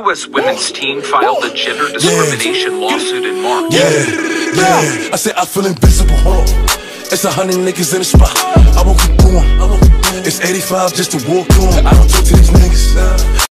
U.S. women's team filed a gender discrimination lawsuit in March. Yeah, yeah. I said I feel invincible. It's a hundred niggas in the spot. I won't keep going. It's 85 just to walk on. I don't talk to these.